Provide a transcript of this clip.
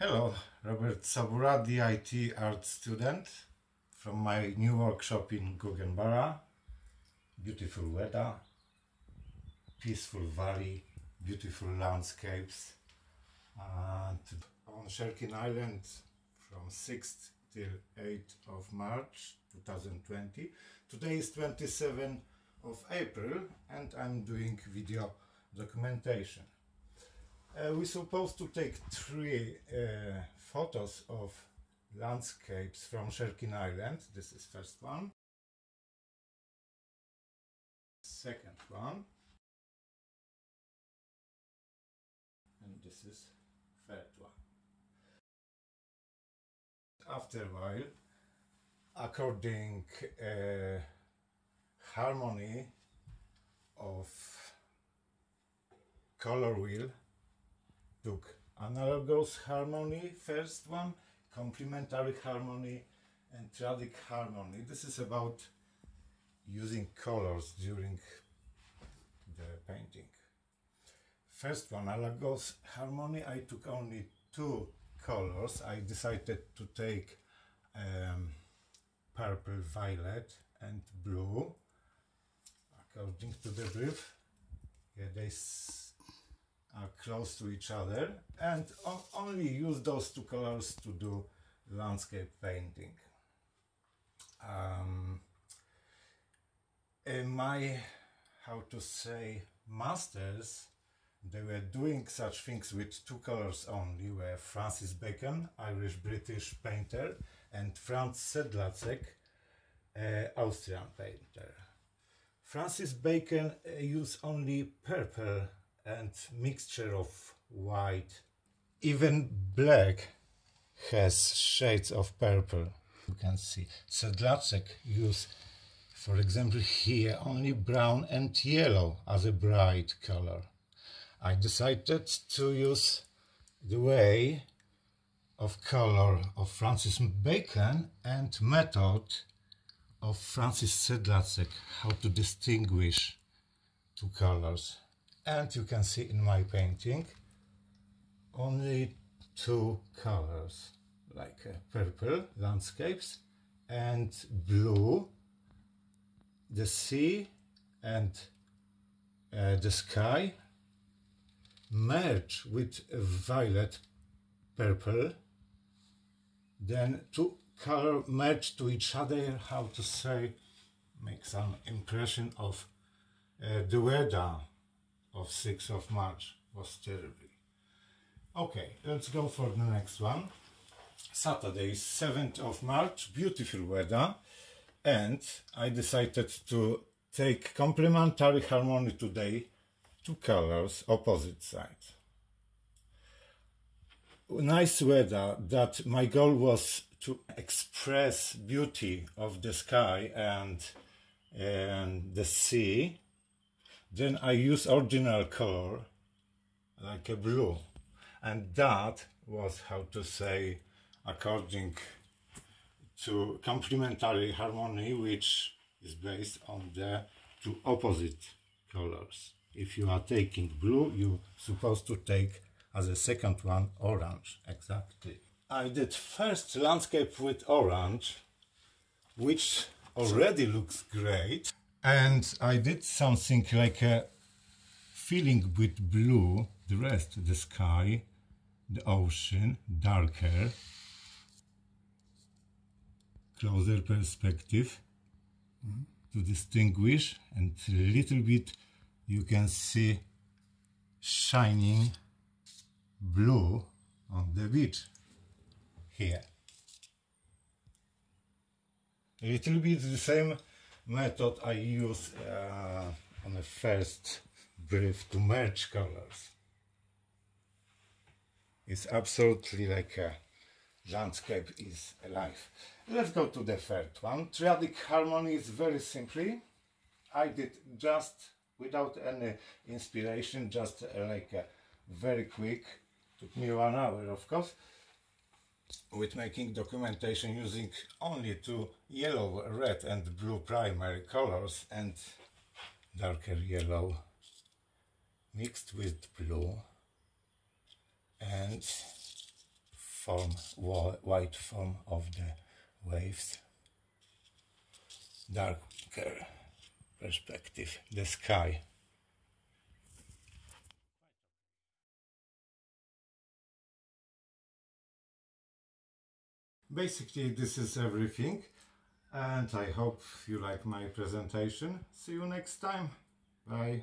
Hello, Robert Sobura, DIT art student from my new workshop in Guggenbara. Beautiful weather, peaceful valley, beautiful landscapes. And on Sherkin Island from 6th till 8th of March 2020. Today is 27th of April and I'm doing video documentation. Uh, we're supposed to take three uh, photos of landscapes from Sherkin Island. This is first one. Second one. And this is third one. After a while, according uh, harmony of color wheel took analogous harmony, first one, complementary harmony, and triadic harmony. This is about using colors during the painting. First one, analogous harmony, I took only two colors. I decided to take um, purple, violet, and blue, according to the brief. Yeah, they are close to each other and only use those two colors to do landscape painting. Um, my, how to say, masters, they were doing such things with two colors only, were Francis Bacon, Irish-British painter, and Franz Sedlacek, uh, Austrian painter. Francis Bacon uh, used only purple and mixture of white. Even black has shades of purple. You can see Sedlacek use, for example, here only brown and yellow as a bright color. I decided to use the way of color of Francis Bacon and method of Francis Sedlacek, how to distinguish two colors and you can see in my painting only two colors like uh, purple landscapes and blue the sea and uh, the sky merge with a violet purple. Then two color merge to each other how to say make some impression of uh, the weather of 6th of March was terrible. Okay, let's go for the next one. Saturday, 7th of March, beautiful weather, and I decided to take complementary harmony today, two colors, opposite sides. Nice weather that my goal was to express beauty of the sky and, and the sea then I use original color, like a blue. And that was how to say, according to complementary harmony, which is based on the two opposite colors. If you are taking blue, you're supposed to take as a second one orange, exactly. I did first landscape with orange, which already looks great and I did something like a filling with blue, the rest, the sky, the ocean, darker, closer perspective to distinguish and a little bit you can see shining blue on the beach here. A little bit the same method I use uh, on the first brief to merge colors. It's absolutely like a landscape is alive. Let's go to the third one. Triadic harmony is very simply. I did just without any inspiration, just uh, like a very quick, took me one hour of course, with making documentation using only two yellow, red and blue primary colors and darker yellow mixed with blue and form, white form of the waves. Darker perspective, the sky. Basically this is everything and I hope you like my presentation. See you next time. Bye.